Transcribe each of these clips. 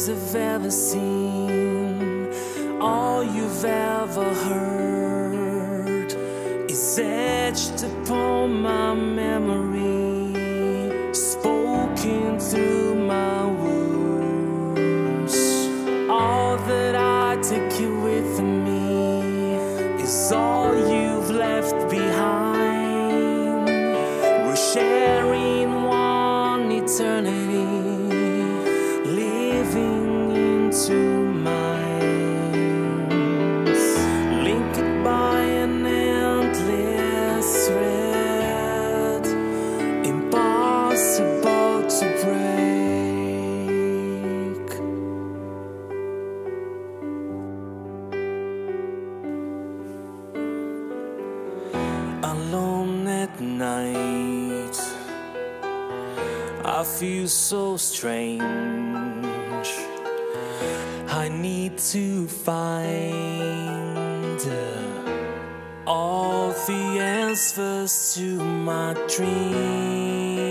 eyes have ever seen, all you've ever heard, is etched upon my memory, spoken through my wounds. All that I take you with me is all. night. I feel so strange. I need to find uh, all the answers to my dreams.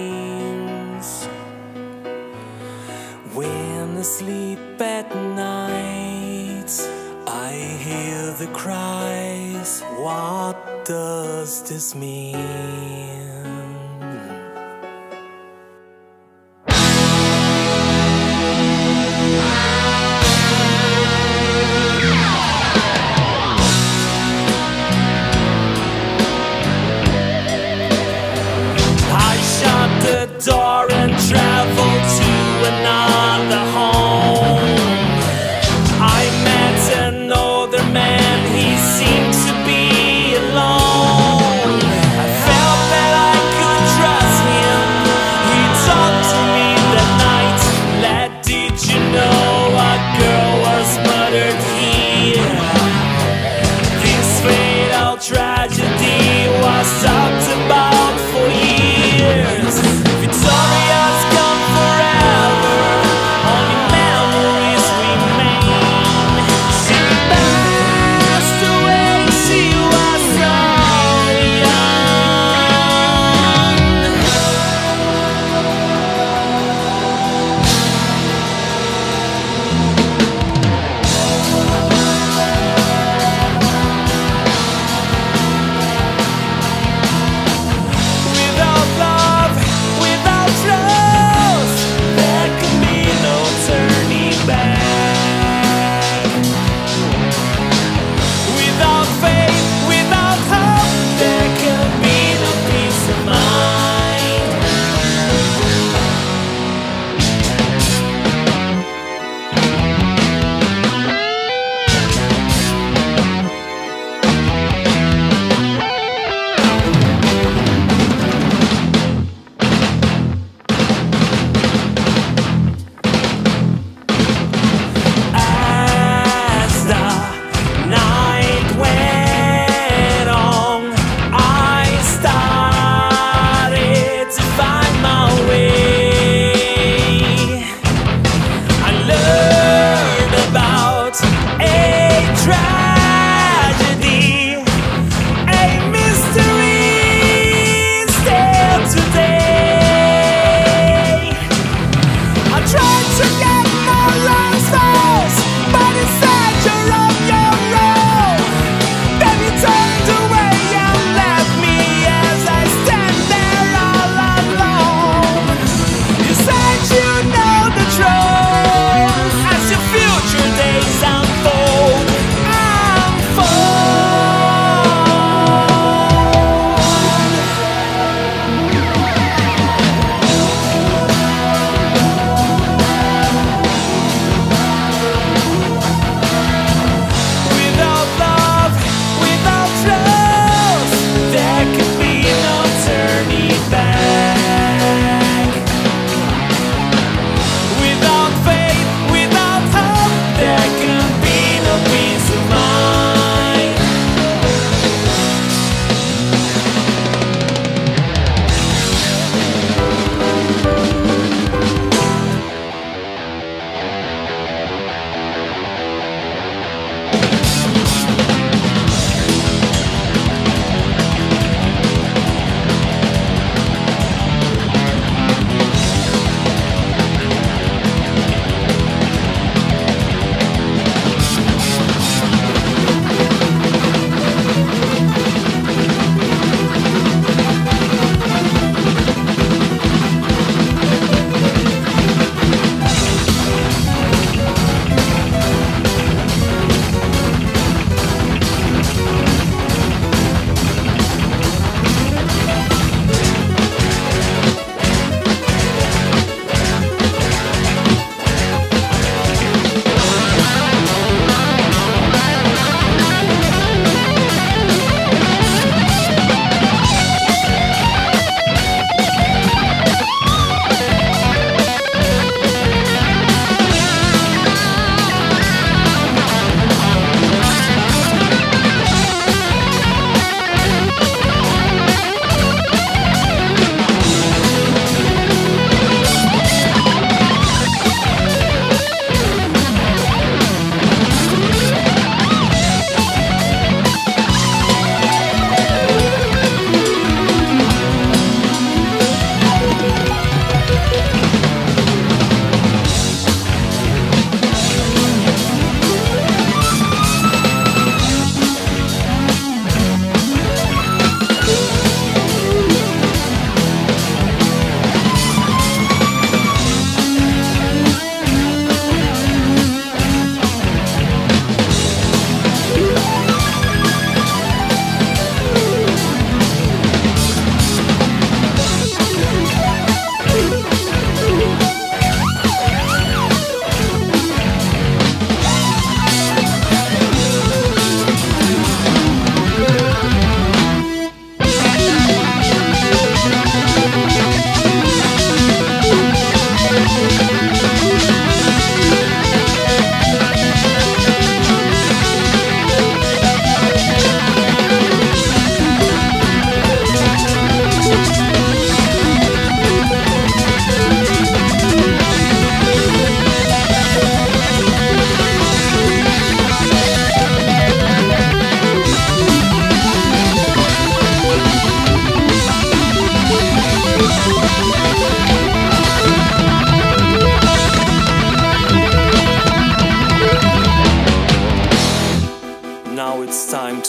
When I sleep at night I hear the cry what does this mean?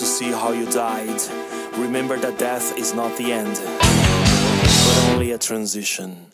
To see how you died. Remember that death is not the end, but only a transition.